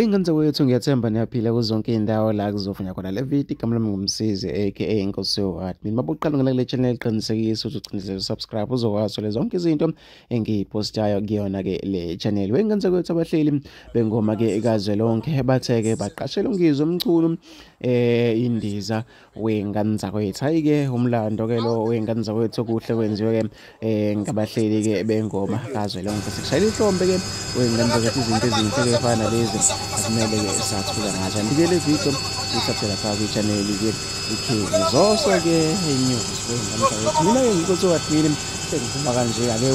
Weyingane zakwethu ngiyathemba niyaphila kuzonke indawo la kuzofunya khona le video. Igama lami ngumsizi aka inkosi yowathi mina mabuqala ngale kule channel qinisekisa ukuthi ucinizele subscribe uzokwazi le zonke izinto engiyipostayo kuyona ke le channel. Weyingane zakwethu abahleli bengoma ke kazwe lonke batheke baqashela ungizwe umculo eh indiza weyingane zakwethu hayi ke umlando ke lo weyingane zakwethu kuhle kwenziwe ke eh ngabahleli ke bengoma kazwe lonke sikushayela ihlombe ke weyingane zakwethu izinto ezinhle ke fana lezi akumele-ke sathula ngazo andike le video isabhela phaka kwi-channel-ke ikhevi zoso-ke news wey'ngane zakwethu mina-ke kanje ake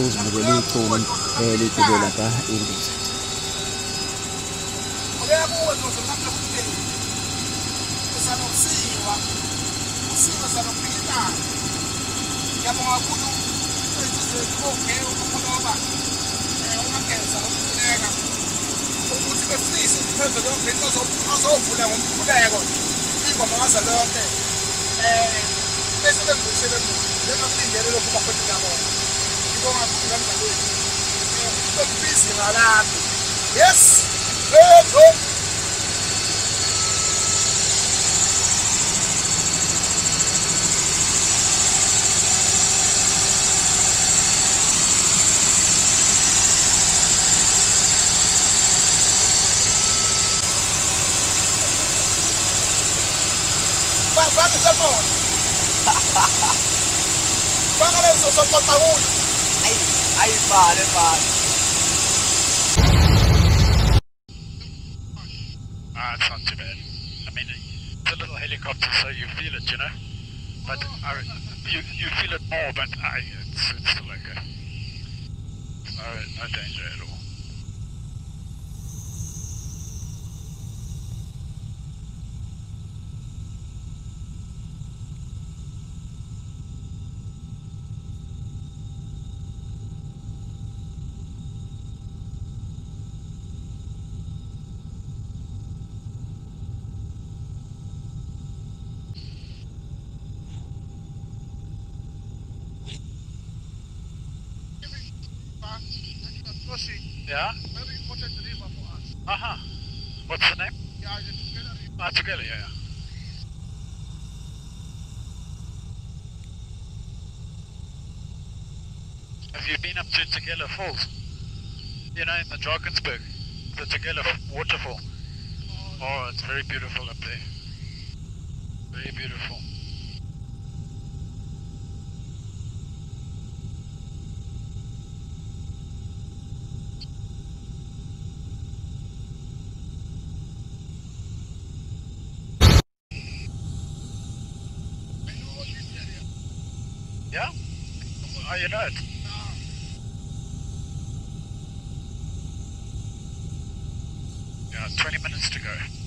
ligibela ka indiza kusiqeqise izithembe zonke azovula ngomkhuleko ingoma ngazo lonke um bese bengibuyisele emuva bengakulindele lokhu bafethu ngabona ngibonga kakhulu kamdlalweni bekubhizi ngalapho Bakit sa mo? Bakit ang susupot ako? Ay, ay, pare, pare. Ah, it's not too bad. I mean, it's a little helicopter, so you feel it, you know. But uh, you you feel it more, but uh, it's it's still okay. No no danger at all. Yeah. Very important river for us. Uh huh. What's the name? Yeah, it's a together river. Ah, together. Yeah. yeah. Have you been up to Tugela Falls? You know, in the Drakensberg, the Tugela waterfall. Oh, it's very beautiful up there. Very beautiful. Yeah? Oh, you it? Yeah, 20 minutes to go.